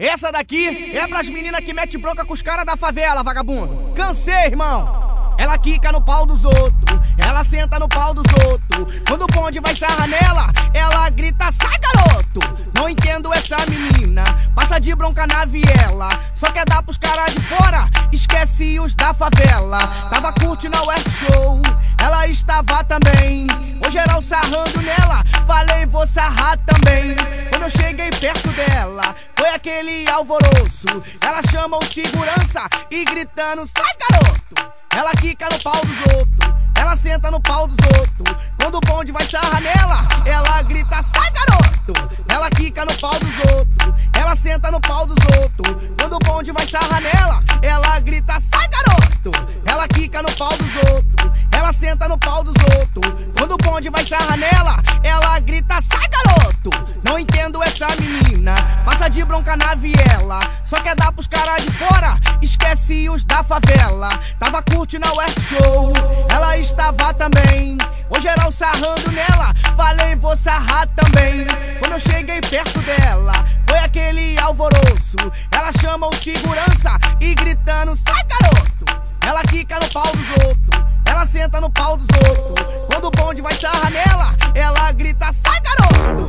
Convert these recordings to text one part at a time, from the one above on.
Essa daqui é pras meninas que mete bronca com os caras da favela, vagabundo. Cansei, irmão. Ela quica no pau dos outros, ela senta no pau dos outros. Quando o bonde vai sarrar nela, ela grita, sai garoto. Não entendo essa menina, passa de bronca na viela. Só quer dar pros caras de fora, esquece os da favela. Tava curtindo a West Show, ela estava também. O geral sarrando nela, falei, vou sarrar também. Quando eu cheguei perto dela, foi aquele alvoroço. Ela chama o segurança e gritando: sai garoto! Ela quica no pau dos outros, ela senta no pau dos outros. Quando o bonde vai sarrar nela, ela grita: sai garoto! Ela quica no pau dos outros, ela senta no pau dos outros. Quando o bonde vai sarrar nela, ela grita: sai garoto! Ela quica no pau dos outros, ela senta no pau dos outros. Quando o bonde vai sarrar nela, ela grita, sai garoto. Não entendo essa menina, passa de bronca na viela. Só quer dar pros caras de fora, esquece os da favela. Tava curtindo a West Show, ela estava também. O geral sarrando nela, falei, vou sarrar também. Quando eu cheguei perto dela, foi aquele alvoroço. Ela chama o segurança e gritando: sai garoto! Ela quica no pau dos outros, ela senta no pau dos outros. Quando o bonde vai sarrar nela, ela grita: sai garoto!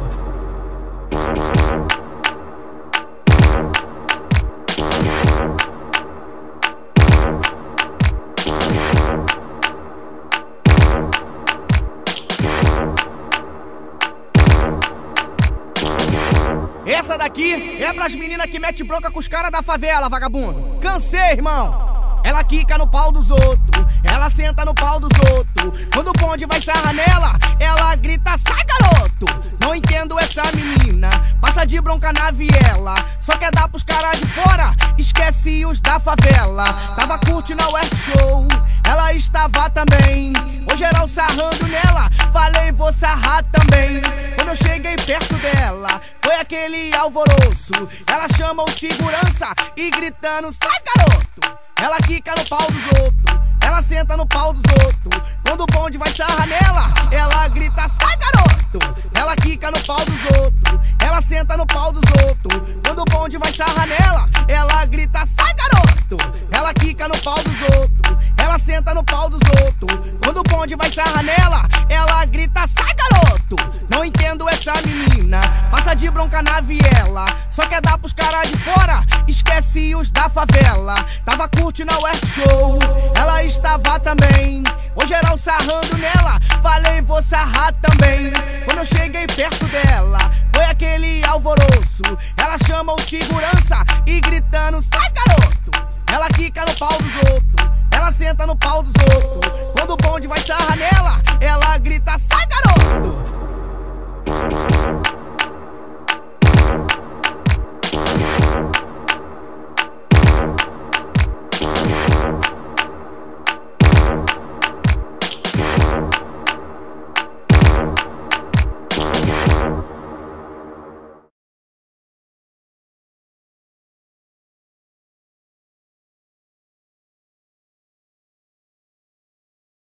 Essa daqui é pras meninas que mete bronca com os caras da favela, vagabundo. Cansei, irmão. Ela quica no pau dos outros, ela senta no pau dos outros. Quando o bonde vai sarrar nela, ela grita, sai garoto. Não entendo essa menina, passa de bronca na viela. Só quer dar pros caras de fora, esquece os da favela. Tava curtindo a West Show, ela estava também. O geral sarrando nela, falei, vou sarrar também. Quando eu cheguei perto dela, foi aquele alvoroço. Ela chama o segurança e gritando: sai garoto! Ela quica no pau dos outros, ela senta no pau dos outros. Quando o bonde vai sarrar nela, ela grita, sai garoto. Ela quica no pau dos outros, ela senta no pau dos outros. Quando o bonde vai sarrar nela, ela grita, sai garoto. Ela quica no pau dos outros, ela senta no pau dos outros. Quando o bonde vai sarrar nela, ela grita, sai garoto. Não entendo essa menina, passa de bronca na viela. Só quer dar pros caras de fora, esquece os da favela. Tava curtindo a West Show, ela estava também. Hoje geral sarrando nela, falei vou sarrar também. Quando eu cheguei perto dela, foi aquele alvoroço. Ela chama o segurança e gritando: sai garoto! Ela quica no pau dos outros, ela senta no pau dos outros. Quando o bonde vai sarrar nela, ela grita.